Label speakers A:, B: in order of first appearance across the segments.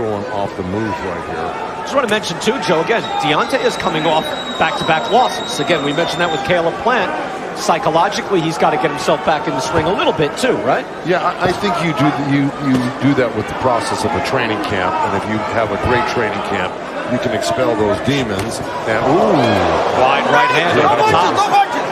A: throwing off the move right here.
B: Just want to mention too, Joe. Again, Deontay is coming off back-to-back losses. Again, we mentioned that with Caleb Plant. Psychologically, he's got to get himself back in the swing a little bit too, right?
A: Yeah, I, I think you do you you do that with the process of a training camp, and if you have a great training camp, you can expel those demons. And ooh,
B: wide right hand over the top.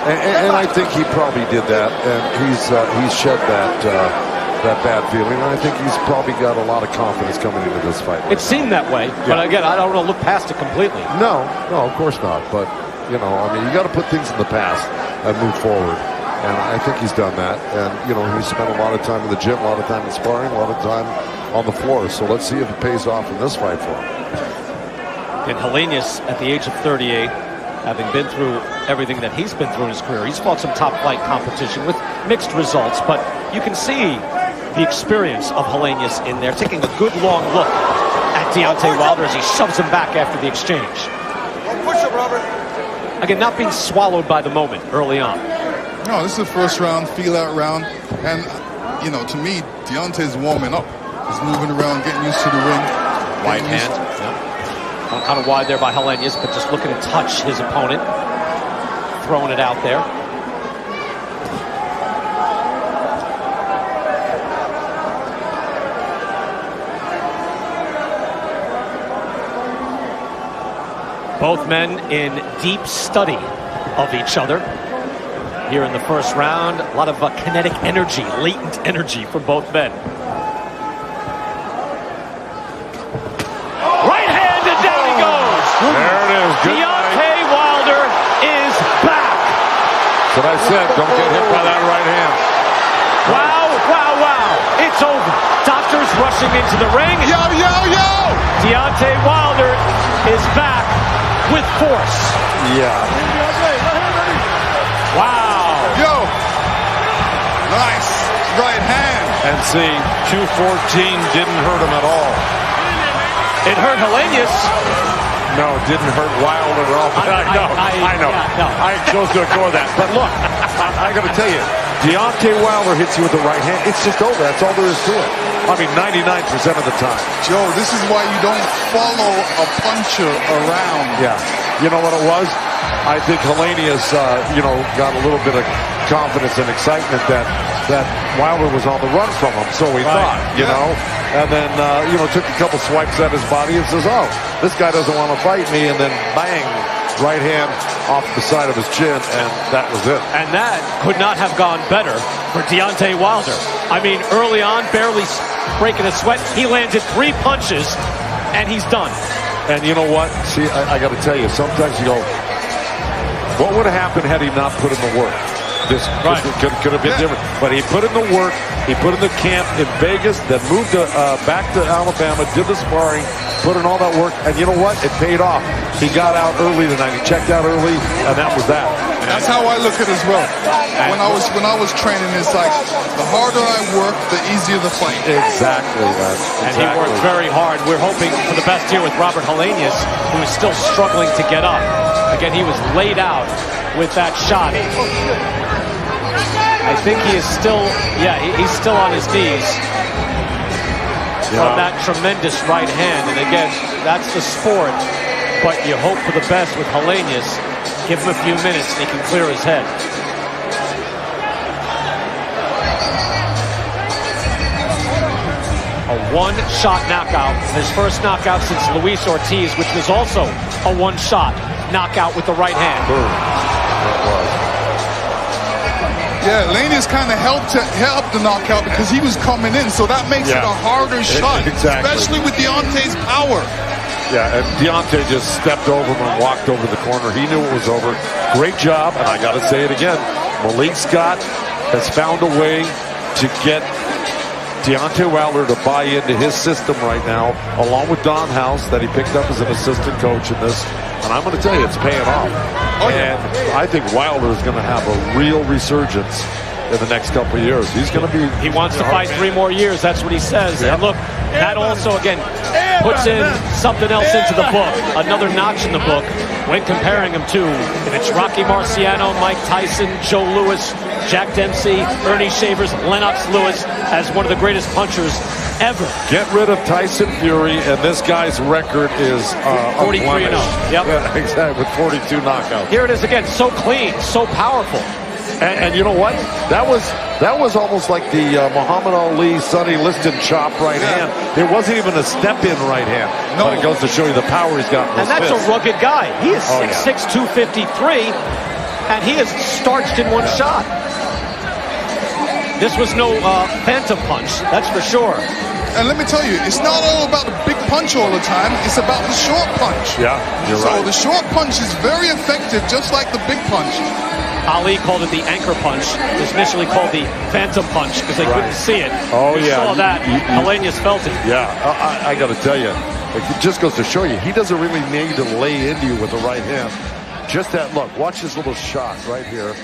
A: And, and, and, I think he probably did that, and he's uh, he's shed that. Uh, that bad feeling. And I think he's probably got a lot of confidence coming into this fight.
B: Right it seemed that way, yeah. but again, I don't want to look past it completely.
A: No, no, of course not. But you know, I mean, you got to put things in the past and move forward. And I think he's done that. And, you know, he's spent a lot of time in the gym, a lot of time in sparring, a lot of time on the floor. So let's see if it pays off in this fight for him.
B: And Helenius, at the age of 38, having been through everything that he's been through in his career, he's fought some top flight competition with mixed results, but you can see the experience of Helenius in there, taking a good long look at Deontay Wilder as he shoves him back after the exchange.
C: push him, Robert.
B: Again, not being swallowed by the moment early on.
D: No, this is the first round, feel out round, and you know, to me, Deontay's warming up. He's moving around, getting used to the ring.
B: Right hand. Kind of wide there by Helenius, but just looking to touch his opponent. Throwing it out there. Both men in deep study of each other. Here in the first round, a lot of uh, kinetic energy, latent energy from both men. Right hand and down he goes.
A: There it is.
B: Good Deontay night. Wilder is back.
A: That's what I said. Don't get hit by that right hand.
B: Wow, wow, wow. It's over. Doctors rushing into the ring.
D: Yo, yo, yo!
B: Deontay Wilder with force.
A: Yeah.
B: Wow.
D: Yo. Nice. Right hand.
A: And see, 214 didn't hurt him at all.
B: It hurt Helenius.
A: No, it didn't hurt Wilder at all. I, I, know, I, I know. Yeah, no. I chose to ignore that. But look, I, I got to tell you, Deontay Wilder hits you with the right hand. It's just over. That's all there is to it. I mean, 99% of the time.
D: Joe, this is why you don't follow a puncher around.
A: Yeah. You know what it was? I think Helenius, uh, you know, got a little bit of confidence and excitement that that Wilder was on the run from him. So we right. thought, you yeah. know and then uh, you know took a couple swipes at his body and says, "Oh, this guy doesn't want to fight me," and then bang, right hand off the side of his chin, and that was it.
B: And that could not have gone better for Deontay Wilder. I mean, early on, barely breaking a sweat, he landed three punches, and he's done.
A: And you know what? See, I, I got to tell you, sometimes you go, what would have happened had he not put in the work? This right. could, could, have been yeah. different. But he put in the work. He put in the camp in Vegas, then moved to, uh, back to Alabama, did the sparring, put in all that work, and you know what? It paid off. He got out early tonight. He checked out early, and that was that.
D: That's how I look at it as well. When I was when I was training, it's like the harder I work, the easier the fight.
A: Exactly, man.
B: Exactly. And he worked very hard. We're hoping for the best here with Robert Helenius, who is still struggling to get up. Again, he was laid out with that shot. I think he is still, yeah, he's still on his knees yeah. from that tremendous right hand. And again, that's the sport, but you hope for the best with Helenius. Give him a few minutes and he can clear his head. A one-shot knockout. His first knockout since Luis Ortiz, which was also a one-shot knockout with the right hand.
A: Boom.
D: Yeah, Laney's kind of helped to help the knockout because he was coming in, so that makes yeah. it a harder shot,
A: exactly.
D: especially with Deontay's power.
A: Yeah, and Deontay just stepped over him and walked over the corner. He knew it was over. Great job, and I got to say it again. Malik Scott has found a way to get Deontay Wilder to buy into his system right now, along with Don House that he picked up as an assistant coach in this. And I'm going to tell you, it's paying off. Oh, yeah. And I think Wilder is going to have a real resurgence in the next couple of years. He's going to be.
B: He wants to fight three more years. That's what he says. Yep. And look, that also again puts in something else into the book, another notch in the book when comparing him to if it's Rocky Marciano, Mike Tyson, Joe Louis, Jack Dempsey, Ernie Shavers, Lennox Lewis as one of the greatest punchers ever.
A: Get rid of Tyson Fury, and this guy's record is uh,
B: 43 and 0. Yep.
A: Yeah, exactly, with 42 knockouts.
B: Here it is again, so clean, so powerful.
A: And, and you know what? That was that was almost like the uh, Muhammad Ali, Sonny Liston chop right
D: Yeah.
A: hand. It wasn't even a step in right hand.
D: No.
A: But it goes to show you the power he's got in
B: And that's
A: fist.
B: a rugged guy. He is
A: Oh, yeah.
B: 253, and he is starched in one shot. This was no uh, phantom punch, that's for sure.
D: And let me tell you, it's not all about the big punch all the time. It's about the short punch.
A: Yeah, you're
D: so
A: right.
D: the short punch is very effective, just like the big punch.
B: Ali called it the anchor punch. It was initially called the phantom punch because they
A: Right.
B: couldn't see it.
A: Oh,
B: You
A: yeah.
B: saw that.
A: you- you-
B: felt it.
A: Yeah, I, I, I got to tell you, it just goes to show you, he doesn't really need to lay into you with the right hand. Just that look. Watch his little shot right here.